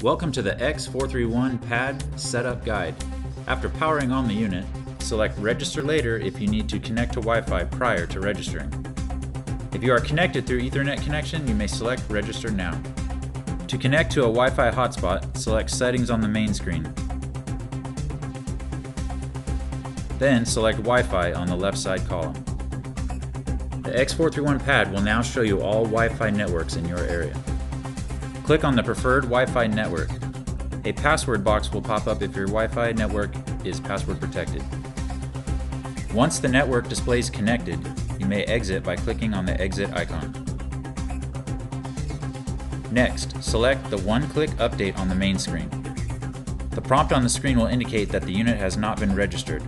Welcome to the X431 PAD Setup Guide. After powering on the unit, select Register Later if you need to connect to Wi-Fi prior to registering. If you are connected through Ethernet connection, you may select Register Now. To connect to a Wi-Fi hotspot, select Settings on the main screen. Then select Wi-Fi on the left side column. The X431 pad will now show you all Wi-Fi networks in your area. Click on the preferred Wi-Fi network. A password box will pop up if your Wi-Fi network is password protected. Once the network displays connected, you may exit by clicking on the exit icon. Next, select the one-click update on the main screen. The prompt on the screen will indicate that the unit has not been registered.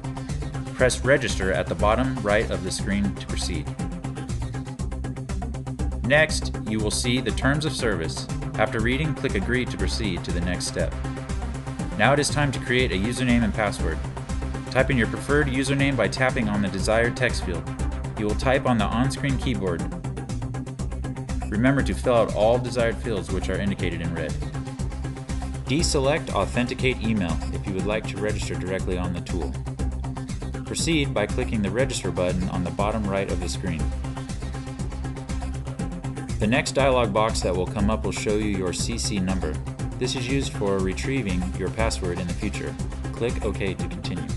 Press register at the bottom right of the screen to proceed. Next, you will see the terms of service. After reading, click agree to proceed to the next step. Now it is time to create a username and password. Type in your preferred username by tapping on the desired text field. You will type on the on-screen keyboard. Remember to fill out all desired fields which are indicated in red. Deselect Authenticate Email if you would like to register directly on the tool. Proceed by clicking the Register button on the bottom right of the screen. The next dialog box that will come up will show you your CC number. This is used for retrieving your password in the future. Click OK to continue.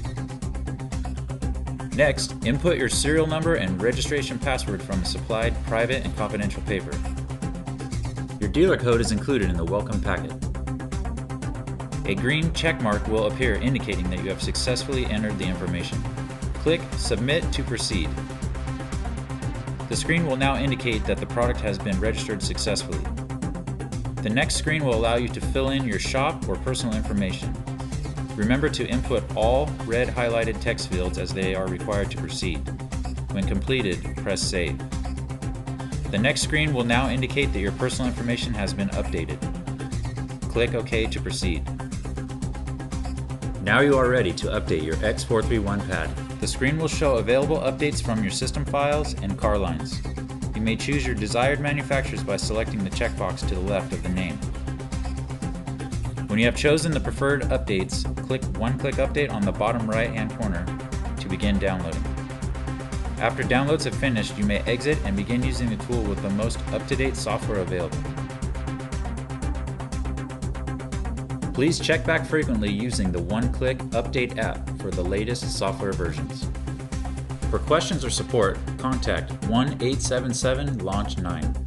Next, input your serial number and registration password from a supplied private and confidential paper. Your dealer code is included in the welcome packet. A green check mark will appear indicating that you have successfully entered the information. Click Submit to proceed. The screen will now indicate that the product has been registered successfully. The next screen will allow you to fill in your shop or personal information. Remember to input all red highlighted text fields as they are required to proceed. When completed, press Save. The next screen will now indicate that your personal information has been updated. Click OK to proceed. Now you are ready to update your X431 pad. The screen will show available updates from your system files and car lines. You may choose your desired manufacturers by selecting the checkbox to the left of the name. When you have chosen the preferred updates, click One-Click Update on the bottom right-hand corner to begin downloading. After downloads have finished, you may exit and begin using the tool with the most up-to-date software available. Please check back frequently using the One-Click Update app for the latest software versions. For questions or support, contact 1 877 Launch 9.